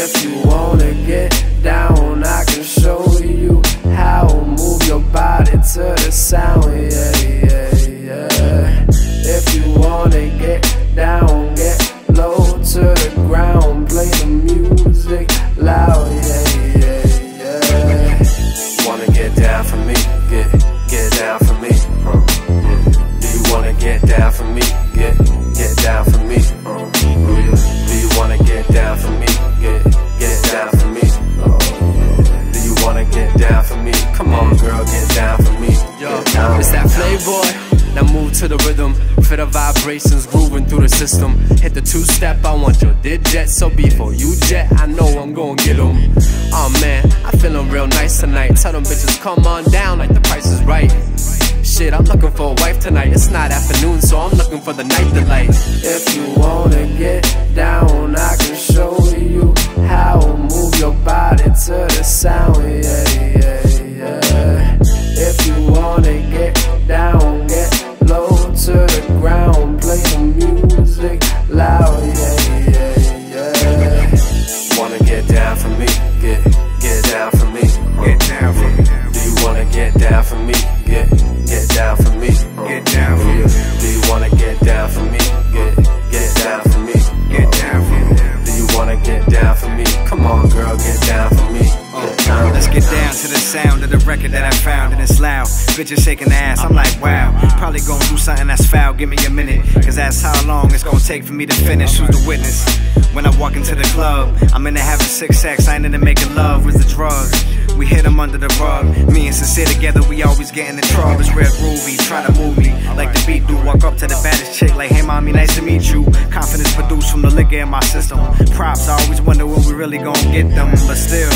If you wanna get down, I can show you how. Move your body to the sound, yeah, yeah, yeah. If you wanna get down, get low to the ground, play the music loud. Vibrations grooving through the system. Hit the two step, I want your digit. So before you jet, I know I'm gonna get them. Oh man, I feeling real nice tonight. Tell them bitches come on down like the price is right. Shit, I'm looking for a wife tonight. It's not afternoon, so I'm looking for the night delight. If you wanna get down, I can show you how. To move your body to the sound, yeah, yeah. Bitches shaking ass, I'm like, wow. Probably gonna do something that's foul, give me a minute. Cause that's how long it's gonna take for me to finish. Who's the witness? When I walk into the club, I'm in into having six sex, I ain't into making love with the drugs. We hit them under the rug. Me and Sincere together, we always getting in trouble. It's real groovy, try to move me like the beat do. Walk up to the baddest chick, like, hey mommy, nice to meet you. Confidence produced from the liquor in my system. Props, I always wonder when we really gonna get them. But still,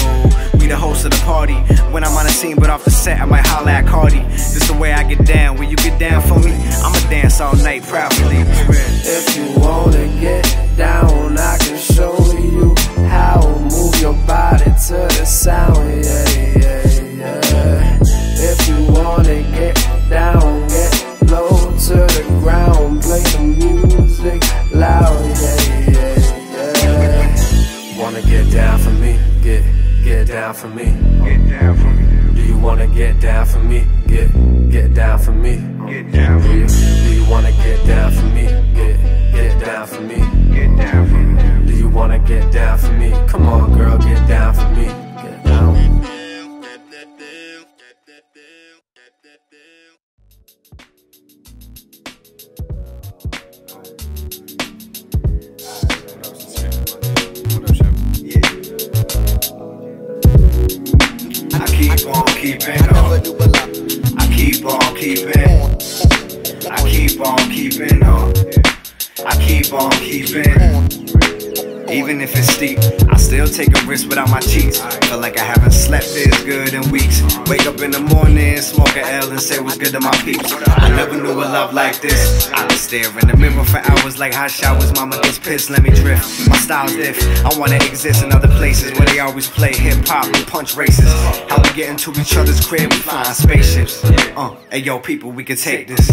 we the host of the party. When I'm on the scene, but off the set, I might holla at Cardi. This the way I get down. Will you get down for me? I'ma dance all night proudly. If you wanna get down, I can show down for me. Get down for me. Do you wanna get down for me? Get, get down for me. Get down for me. do you wanna get down for me? Get, get down for me. Get down for me. Do you wanna get down for me? Come on, girl, get down for me. Get down. I keep on keeping on. I keep on keeping. Even if it's steep, I still take a risk without my cheeks. Feel like I haven't slept this good in weeks. Wake up in the morning, smoke a L and say what's good to my peeps. I never knew a love like this. I can stare in the mirror for hours like hot showers. Mama gets pissed, let me drift. My style's diff. I wanna exist in other places where they always play hip hop and punch races. How we get into each other's crib, we flying spaceships. Uh, hey yo, people, we can take this.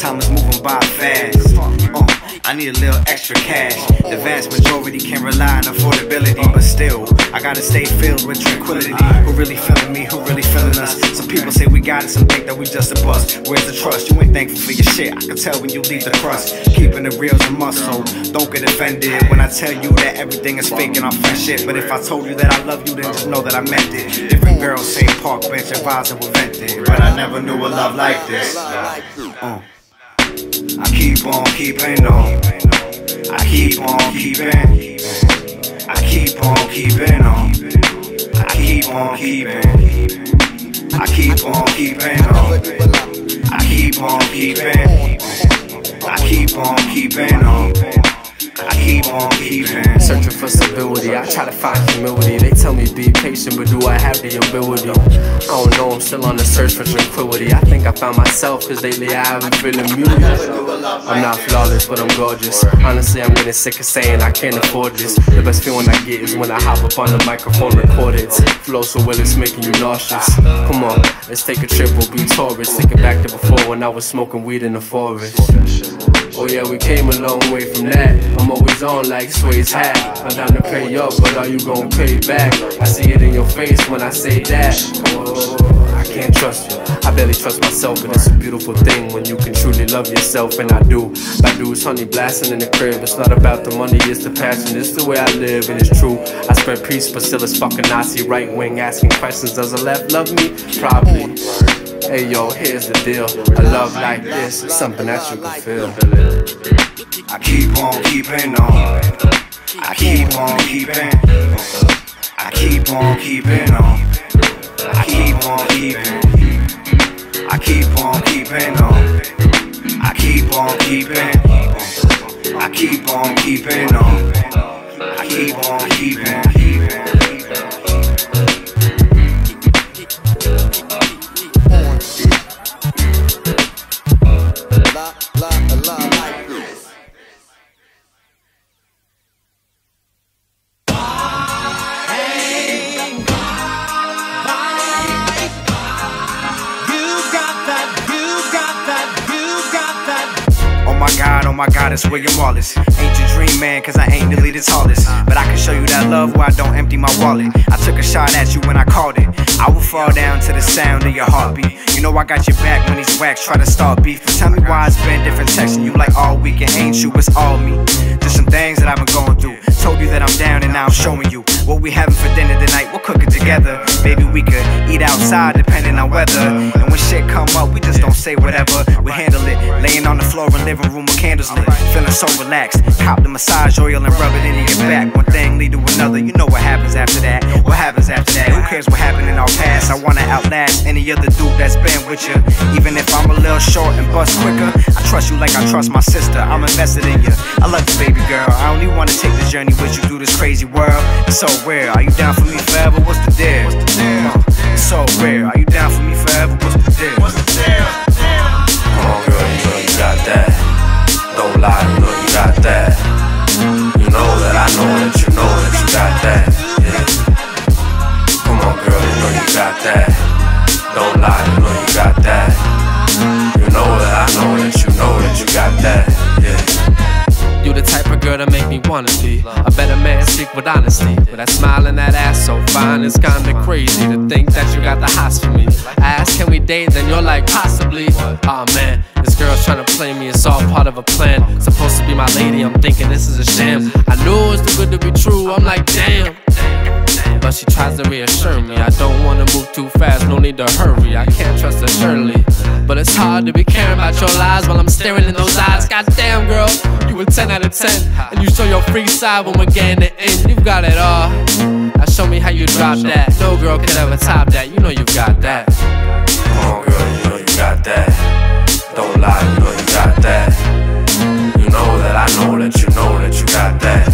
Time is moving by fast. Uh, I need a little extra cash. The vast majority can rely on affordability, but still, I gotta stay filled with tranquility. Who really feeling me? Who really feeling us? Some people say we got it, some think that we just a bust. Where's the trust? You ain't thankful for your shit. I can tell when you leave the crust. Keeping it real's a must, so don't get offended when I tell you that everything is fake and I'm shit. But if I told you that I love you, then just know that I meant it. Different girls, same park bench and that were vented, but I never knew a love like this. Uh. I keep on keeping on. I keep on keeping. I keep on keeping on. I keep on keeping. I keep on keeping on. I keep on keeping. I keep on keeping on. Keep on keeping. Searching for stability, I try to find humility. They tell me be patient, but do I have the ability? I don't know, I'm still on the search for tranquility. I think I found myself, cause lately I haven't feeling muted. I'm not flawless, but I'm gorgeous. Honestly, I'm getting sick of saying I can't afford this. The best feeling I get is when I hop up on the microphone, record it. Flow so well, it's making you nauseous. Come on, let's take a trip, we'll be tourists. Thinking back to before when I was smoking weed in the forest. Oh yeah, we came a long way from that. I'm always on like Sway's hat. Down to pay up, but are you gonna pay back? I see it in your face when I say that. Oh, I can't trust you. I barely trust myself, but it's a beautiful thing when you can truly love yourself, and I do. Badu's honey blasting in the crib. It's not about the money, it's the passion. It's the way I live, and it's true. I spread peace, but still it's fucking Nazi right wing asking questions. Does the left love me? Probably. Hey yo, here's the deal. A love like this is something that you can feel. I keep on keeping on. I keep on keeping. I keep on keeping on. I keep on keeping. I keep on keeping on. I keep on keeping. I keep on keeping on. I keep on keeping. God, William Wallace. Ain't your dream man, cause I ain't the the tallest. But I can show you that love where I don't empty my wallet. I took a shot at you when I called it. I will fall down to the sound of your heartbeat. You know I got your back when these wax try to start beef. But tell me why it's been different texting you like all week and ain't you, it's all me. Just some things that I've been going through. Told you that I'm down and now I'm showing you what we having for dinner tonight. We'll cook it together. Baby, we could eat outside depending on weather. And when shit come up, we just don't say whatever. We handle it. Laying on the floor in living room with candles lit. Feeling so relaxed. Cop the massage oil and rub it into your back. One thing lead to another. You know what happens after that. What happens after that? Who cares what happened in our past? I wanna outlast any other dude that's been with you. Even if I'm a little short and bust quicker. I trust you like I trust my sister. I'm invested in you. I love you, baby girl. I only wanna take this journey with you through this crazy world. It's so rare. Are you down for me forever? What's the deal? What's the deal? It's so rare. Are you down for me forever? What's the deal? What's the deal? Don't lie, you know you got that. You know that I know that you know that you got that. Yeah. You the type of girl to make me wanna be a better man, speak with honesty. With that smile and that ass so fine, it's kinda crazy to think that you got the hots for me. I ask, can we date? Then you're like, possibly. Oh man, this girl's trying to play me, it's all part of a plan. Supposed to be my lady, I'm thinking this is a sham. I knew it's too good to be true, I'm like, damn but she tries to reassure me. I don't wanna move too fast, no need to hurry. I can't trust her surely. But it's hard to be caring about your lies while I'm staring in those eyes. Goddamn, girl, you a 10 out of 10. And you show your free side when we're getting it in. You've got it all. Now show me how you drop that. No girl could ever top that. You know you've got that. Come on, girl, you know you got that. Don't lie, you know you got that. You know that I know that you know that you got that.